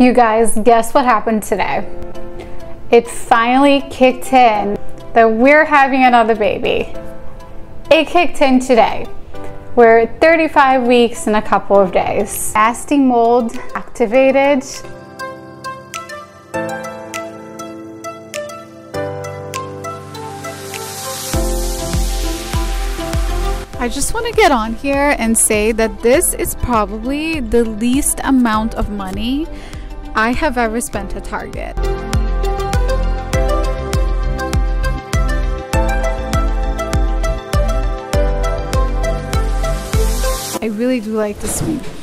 You guys, guess what happened today? It finally kicked in that we're having another baby. It kicked in today. We're 35 weeks in a couple of days. Nesting mold activated. I just want to get on here and say that this is probably the least amount of money I have ever spent at Target. I really do like this one.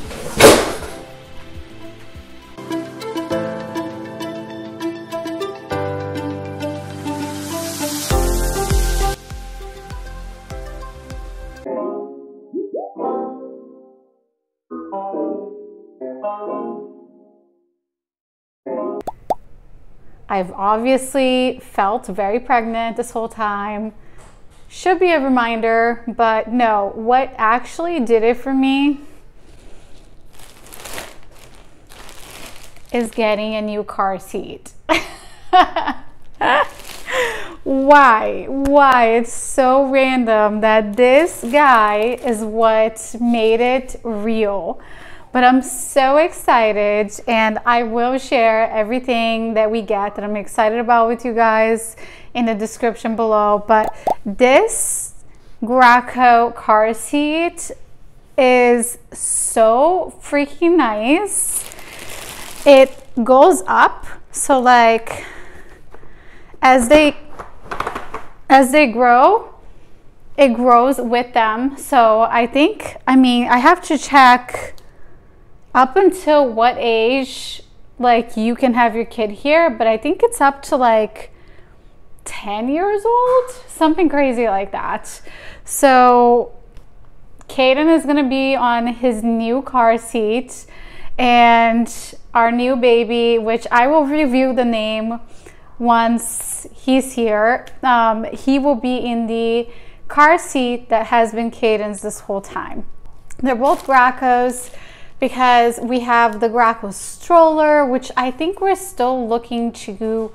I've obviously felt very pregnant this whole time. Should be a reminder, but no, what actually did it for me is getting a new car seat. Why? Why? It's so random that this guy is what made it real. But I'm so excited and I will share everything that we get that I'm excited about with you guys in the description below. But this Graco car seat is so freaking nice. It goes up. So like as they as they grow, it grows with them. So I think, I mean, I have to check up until what age like you can have your kid here, but I think it's up to like 10 years old, something crazy like that. So Kaiden is going to be on his new car seat and our new baby, which I will review the name once he's here. Um, he will be in the car seat that has been Kaiden's this whole time. They're both Gracos because we have the Graco stroller, which I think we're still looking to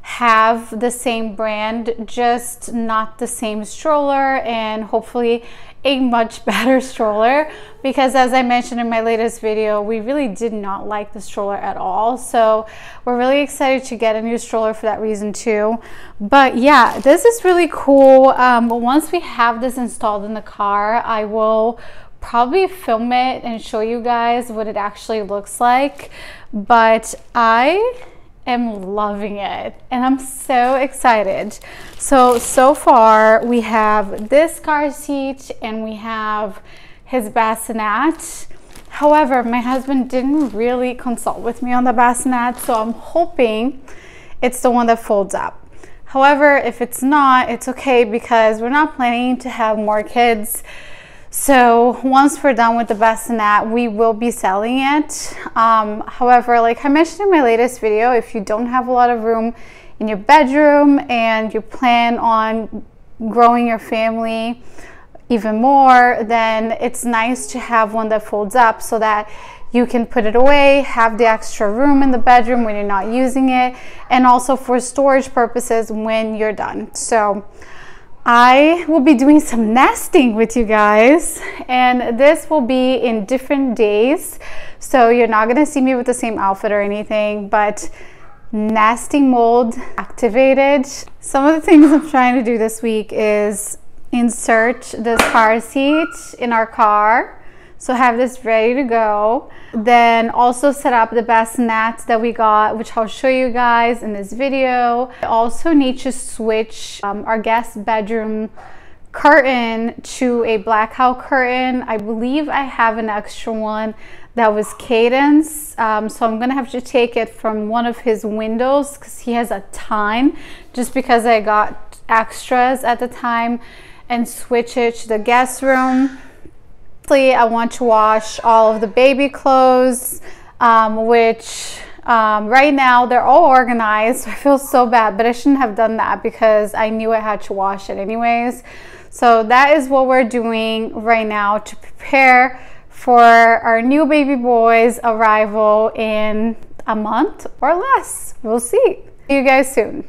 have the same brand, just not the same stroller and hopefully a much better stroller because as I mentioned in my latest video, we really did not like the stroller at all. So we're really excited to get a new stroller for that reason too. But yeah, this is really cool. Um, once we have this installed in the car, I will probably film it and show you guys what it actually looks like. But I am loving it and I'm so excited. So, so far we have this car seat and we have his bassinet. However, my husband didn't really consult with me on the bassinet, so I'm hoping it's the one that folds up. However, if it's not, it's okay because we're not planning to have more kids. So once we're done with the bassinet, we will be selling it. Um, however, like I mentioned in my latest video, if you don't have a lot of room in your bedroom and you plan on growing your family even more, then it's nice to have one that folds up so that you can put it away, have the extra room in the bedroom when you're not using it, and also for storage purposes when you're done. So I will be doing some nesting with you guys and this will be in different days. So you're not to see me with the same outfit or anything but nesting mold activated. Some of the things I'm trying to do this week is insert this car seat in our car so have this ready to go. Then also set up the bassinets that we got, which I'll show you guys in this video. I also need to switch um, our guest bedroom curtain to a blackout curtain. I believe I have an extra one that was Kaiden's. Um, so I'm gonna have to take it from one of his windows because he has a ton just because I got extras at the time and switch it to the guest room. I want to wash all of the baby clothes, um, which um, right now they're all organized. I feel so bad, but I shouldn't have done that because I knew I had to wash it anyways. So that is what we're doing right now to prepare for our new baby boy's arrival in a month or less. We'll see. See you guys soon.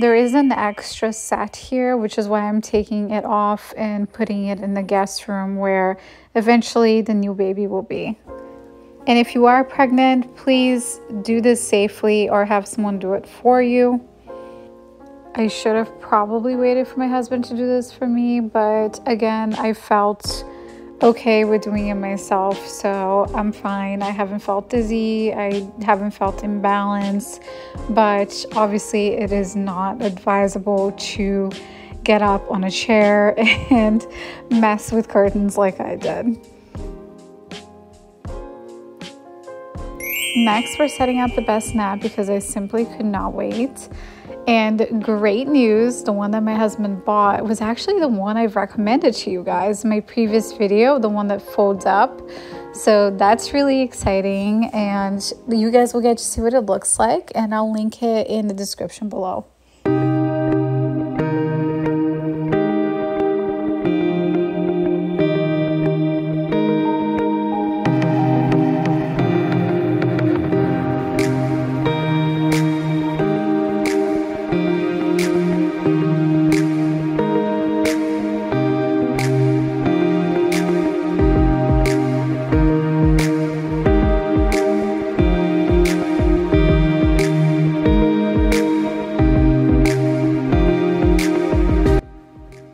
There is an extra set here, which is why I'm taking it off and putting it in the guest room where eventually the new baby will be. And if you are pregnant, please do this safely or have someone do it for you. I should have probably waited for my husband to do this for me, but again, I felt okay with doing it myself, so I'm fine. I haven't felt dizzy, I haven't felt imbalance, but obviously, it is not advisable to get up on a chair and mess with curtains like I did. Next, we're setting up the bassinet because I simply could not wait. And great news, the one that my husband bought was actually the one I've recommended to you guys in my previous video, the one that folds up. So that's really exciting and you guys will get to see what it looks like and I'll link it in the description below.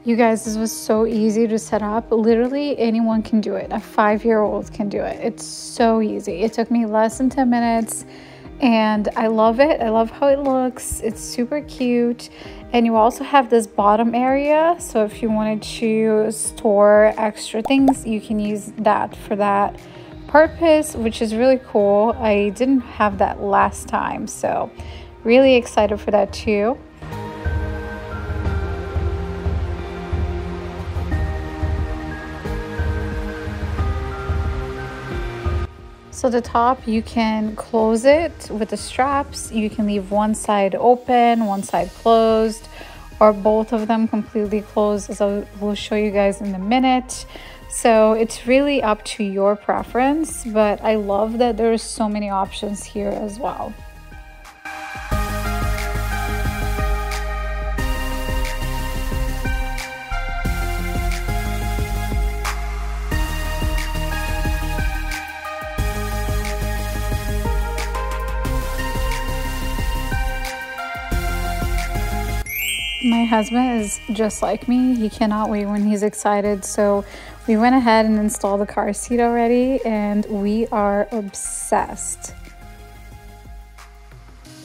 You guys, this was so easy to set up. Literally anyone can do it. A five-year-old can do it. It's so easy. It took me less than 10 minutes and I love it. I love how it looks. It's super cute. And you also have this bottom area. So if you wanted to store extra things, you can use that for that purpose, which is really cool. I didn't have that last time. So really excited for that too. So the top, you can close it with the straps. You can leave one side open, one side closed, or both of them completely closed as I will show you guys in a minute. So it's really up to your preference, but I love that there are so many options here as well. Husband is just like me. He cannot wait when he's excited. So we went ahead and installed the car seat already and we are obsessed.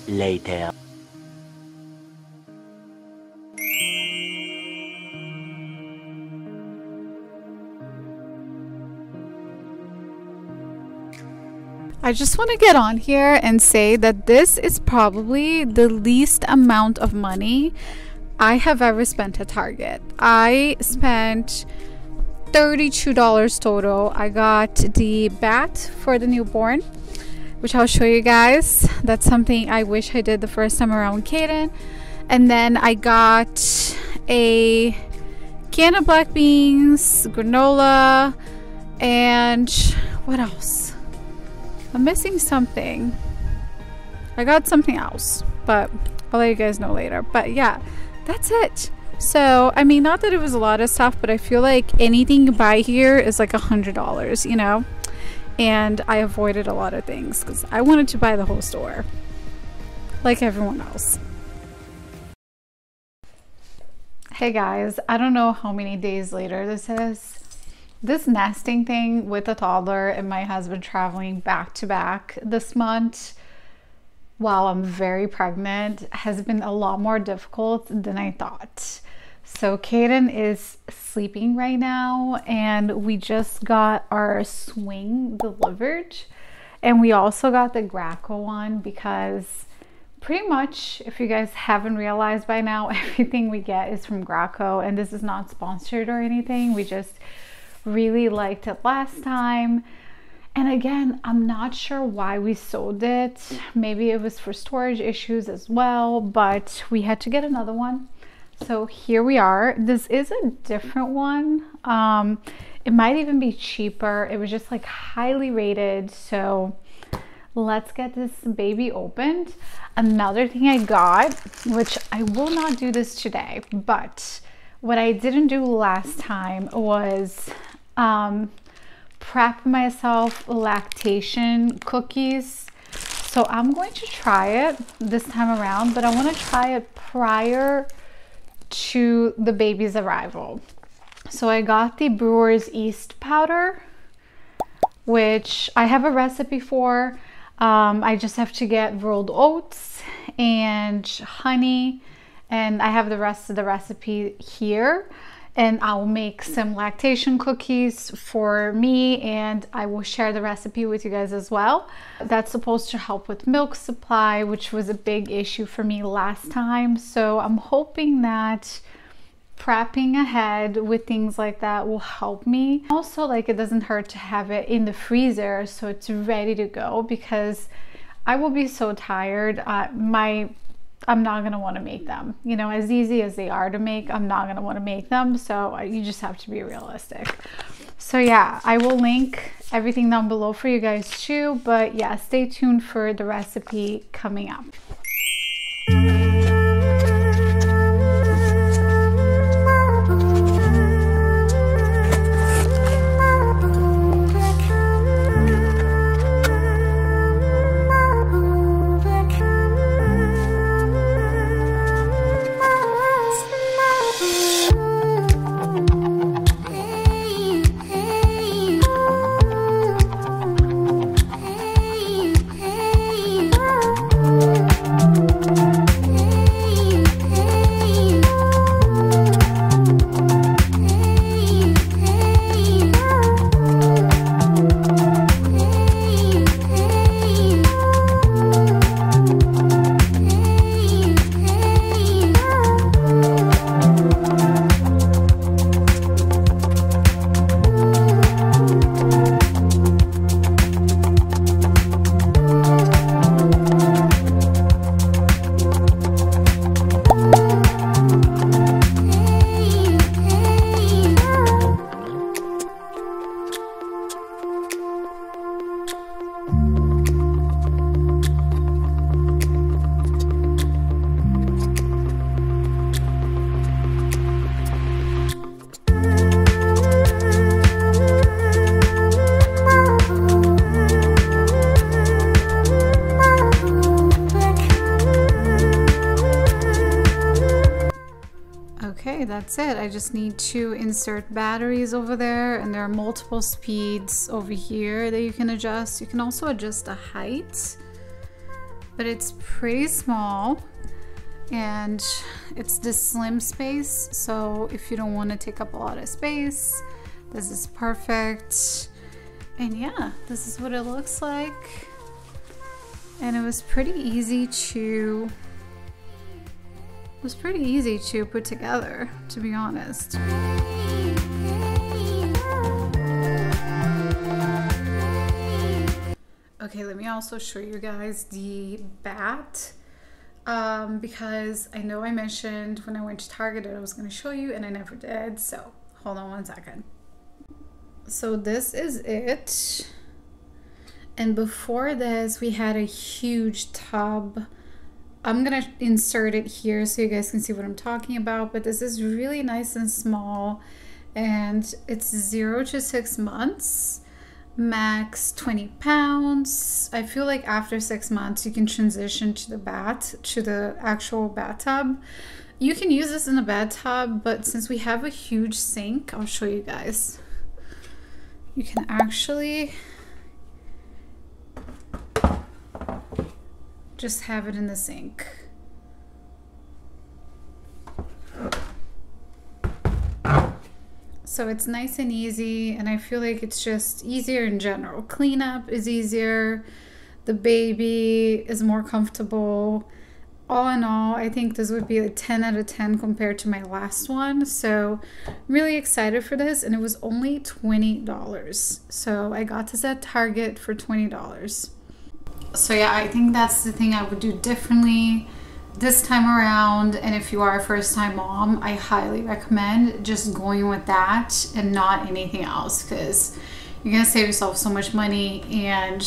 Later. I just want to get on here and say that this is probably the least amount of money I have ever spent at Target. I spent $32 total. I got the bat for the newborn, which I'll show you guys. That's something I wish I did the first time around Kaiden. And then I got a can of black beans, granola, and what else? I'm missing something. I got something else, but I'll let you guys know later. But yeah, that's it. So, I mean, not that it was a lot of stuff, but I feel like anything you buy here is like a hundred dollars, you know? And I avoided a lot of things because I wanted to buy the whole store, like everyone else. Hey guys, I don't know how many days later this is. This nesting thing with a toddler and my husband traveling back to back this month while I'm very pregnant has been a lot more difficult than I thought. So Kaiden is sleeping right now and we just got our swing delivered and we also got the Graco one because pretty much if you guys haven't realized by now everything we get is from Graco and this is not sponsored or anything we just really liked it last time and again, I'm not sure why we sold it. Maybe it was for storage issues as well, but we had to get another one. So here we are. This is a different one. Um, it might even be cheaper. It was just like highly rated. So let's get this baby opened. Another thing I got, which I will not do this today, but what I didn't do last time was um, prep myself lactation cookies. So I'm going to try it this time around, but I want to try it prior to the baby's arrival. So I got the Brewer's Yeast powder, which I have a recipe for. Um, I just have to get rolled oats and honey, and I have the rest of the recipe here. And I'll make some lactation cookies for me, and I will share the recipe with you guys as well. That's supposed to help with milk supply, which was a big issue for me last time. So I'm hoping that prepping ahead with things like that will help me. Also, like it doesn't hurt to have it in the freezer so it's ready to go because I will be so tired. Uh, my I'm not gonna want to make them. You know, as easy as they are to make, I'm not gonna want to make them. So uh, you just have to be realistic. So yeah, I will link everything down below for you guys too. But yeah, stay tuned for the recipe coming up. That's it. I just need to insert batteries over there and there are multiple speeds over here that you can adjust. You can also adjust the height, but it's pretty small and it's this slim space. So if you don't want to take up a lot of space, this is perfect. And yeah, this is what it looks like. And it was pretty easy to was pretty easy to put together, to be honest. Okay, let me also show you guys the bat um, because I know I mentioned when I went to Target that I was going to show you and I never did. So hold on one second. So this is it. And before this, we had a huge tub I'm going to insert it here so you guys can see what I'm talking about, but this is really nice and small and it's zero to six months, max 20 pounds. I feel like after six months, you can transition to the bat, to the actual bathtub. You can use this in the bathtub, but since we have a huge sink, I'll show you guys. You can actually just have it in the sink. So it's nice and easy, and I feel like it's just easier in general. Cleanup is easier, the baby is more comfortable. All in all, I think this would be a 10 out of 10 compared to my last one. So, really excited for this, and it was only $20. So, I got this at Target for $20 so yeah, I think that's the thing I would do differently this time around. And if you are a first time mom, I highly recommend just going with that and not anything else because you're gonna save yourself so much money and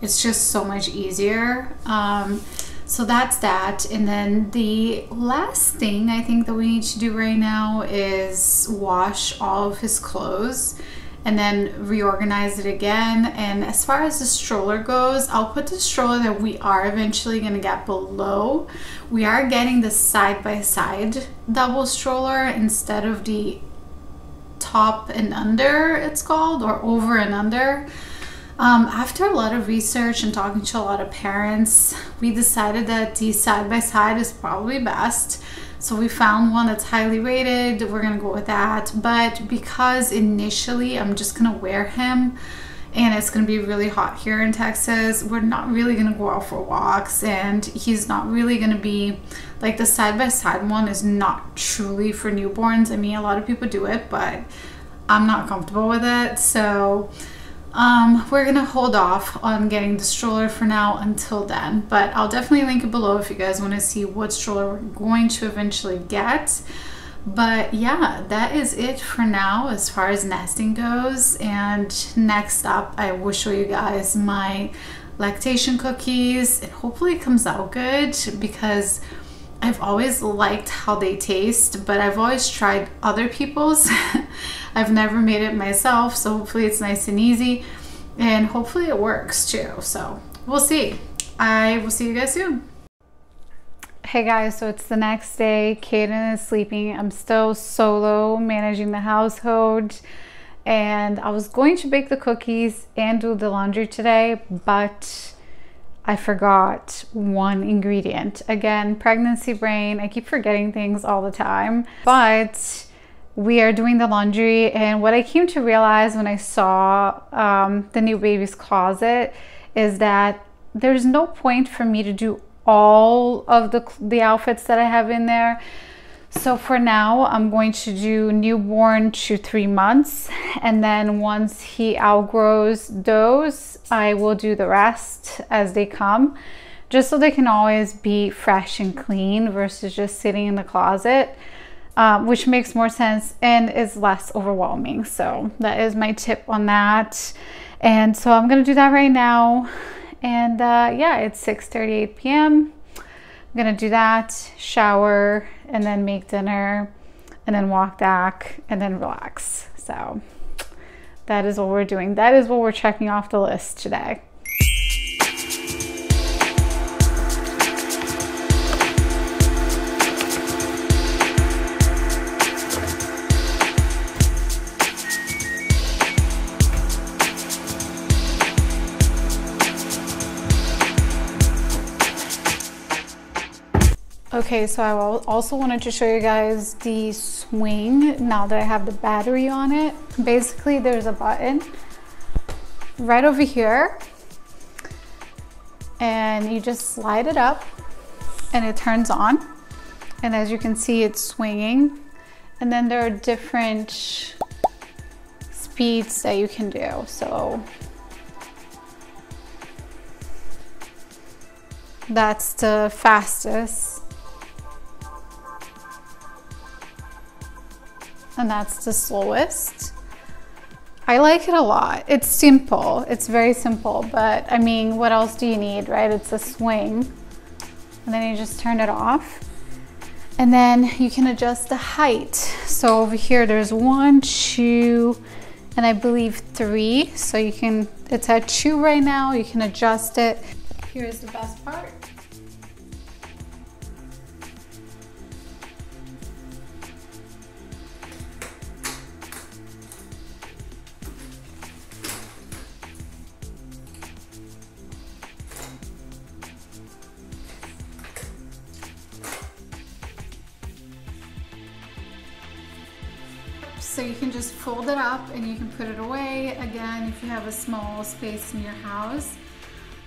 it's just so much easier. Um, so that's that. And then the last thing I think that we need to do right now is wash all of his clothes and then reorganize it again. And as far as the stroller goes, I'll put the stroller that we are eventually going to get below. We are getting the side by side double stroller instead of the top and under, it's called, or over and under. Um, after a lot of research and talking to a lot of parents, we decided that the side by side is probably best. So we found one that's highly rated. We're gonna go with that. But because initially I'm just gonna wear him and it's gonna be really hot here in Texas, we're not really gonna go out for walks and he's not really gonna be like the side by side one is not truly for newborns. I mean, a lot of people do it, but I'm not comfortable with it. So um, we're gonna hold off on getting the stroller for now until then, but I'll definitely link it below if you guys wanna see what stroller we're going to eventually get. But yeah, that is it for now as far as nesting goes. And next up, I will show you guys my lactation cookies. And hopefully it comes out good because I've always liked how they taste, but I've always tried other people's. I've never made it myself, so hopefully it's nice and easy and hopefully it works too. So we'll see. I will see you guys soon. Hey guys, so it's the next day. Kaiden is sleeping. I'm still solo managing the household and I was going to bake the cookies and do the laundry today, but I forgot one ingredient. Again, pregnancy brain. I keep forgetting things all the time, but we are doing the laundry and what I came to realize when I saw um, the new baby's closet is that there's no point for me to do all of the, the outfits that I have in there. So for now, I'm going to do newborn to three months. And then once he outgrows those, I will do the rest as they come, just so they can always be fresh and clean versus just sitting in the closet um, which makes more sense and is less overwhelming. So that is my tip on that. And so I'm gonna do that right now. And uh, yeah, it's 6.38 p.m. I'm gonna do that, shower, and then make dinner, and then walk back, and then relax. So that is what we're doing. That is what we're checking off the list today. Okay, so I also wanted to show you guys the swing now that I have the battery on it. Basically, there's a button right over here and you just slide it up and it turns on. And as you can see, it's swinging. And then there are different speeds that you can do. So that's the fastest and that's the slowest. I like it a lot. It's simple. It's very simple, but I mean, what else do you need, right? It's a swing. And then you just turn it off. And then you can adjust the height. So over here, there's one, two, and I believe three. So you can, it's at two right now. You can adjust it. Here's the best part. So you can just fold it up and you can put it away. Again, if you have a small space in your house,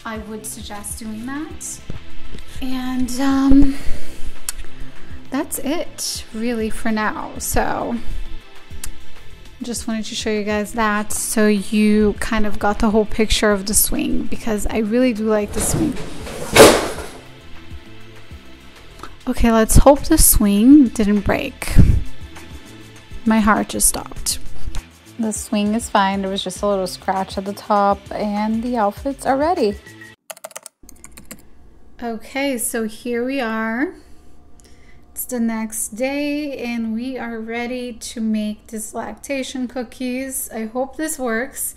I would suggest doing that. And um, that's it really for now. So just wanted to show you guys that so you kind of got the whole picture of the swing because I really do like the swing. Okay, let's hope the swing didn't break my heart just stopped. The swing is fine. There was just a little scratch at the top and the outfits are ready. Okay, so here we are. It's the next day and we are ready to make these lactation cookies. I hope this works.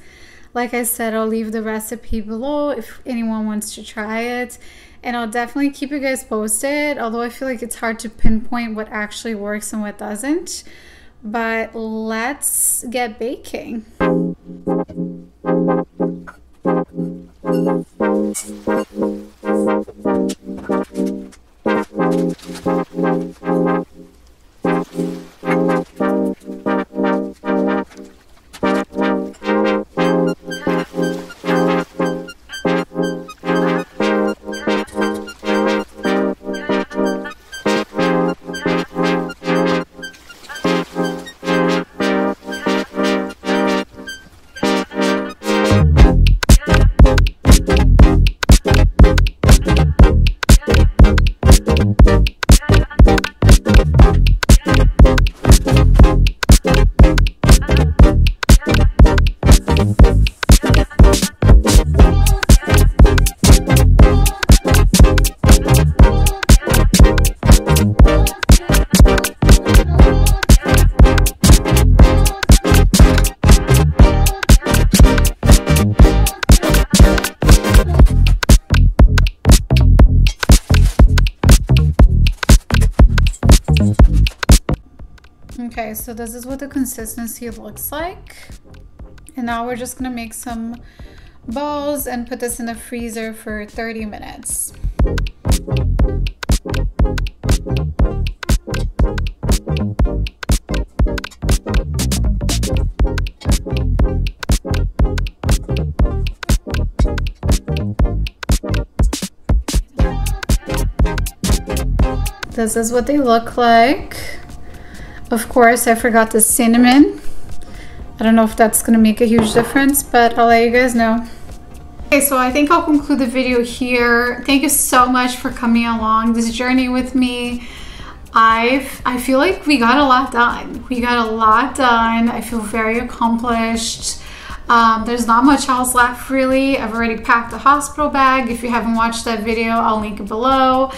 Like I said, I'll leave the recipe below if anyone wants to try it. And I'll definitely keep you guys posted, although I feel like it's hard to pinpoint what actually works and what doesn't. But let's get baking. Okay, so this is what the consistency looks like. And now we're just gonna make some balls and put this in the freezer for 30 minutes. This is what they look like. Of course, I forgot the cinnamon. I don't know if that's gonna make a huge difference, but I'll let you guys know. Okay, so I think I'll conclude the video here. Thank you so much for coming along this journey with me. I've, I feel like we got a lot done. We got a lot done. I feel very accomplished. Um, there's not much else left really. I've already packed the hospital bag. If you haven't watched that video, I'll link it below.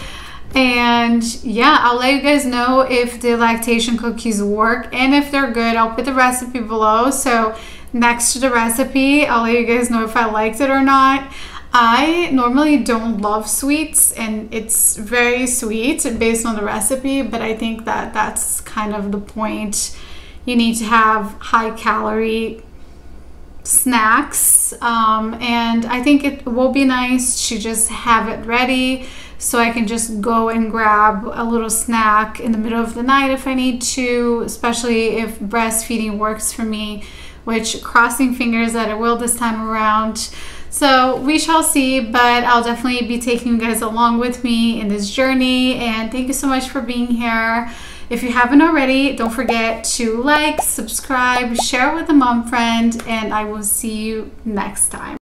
And yeah, I'll let you guys know if the lactation cookies work and if they're good. I'll put the recipe below. So next to the recipe, I'll let you guys know if I liked it or not. I normally don't love sweets and it's very sweet based on the recipe, but I think that that's kind of the point. You need to have high calorie snacks um, and I think it will be nice to just have it ready so I can just go and grab a little snack in the middle of the night if I need to, especially if breastfeeding works for me, which crossing fingers that it will this time around. So we shall see, but I'll definitely be taking you guys along with me in this journey. And thank you so much for being here. If you haven't already, don't forget to like, subscribe, share with a mom friend, and I will see you next time.